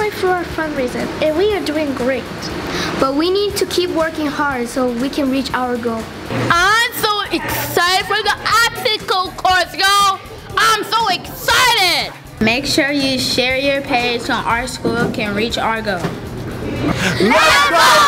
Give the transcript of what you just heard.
For our fundraiser, and we are doing great. But we need to keep working hard so we can reach our goal. I'm so excited for the obstacle course, y'all! I'm so excited! Make sure you share your page so our school can reach our goal. Let's go,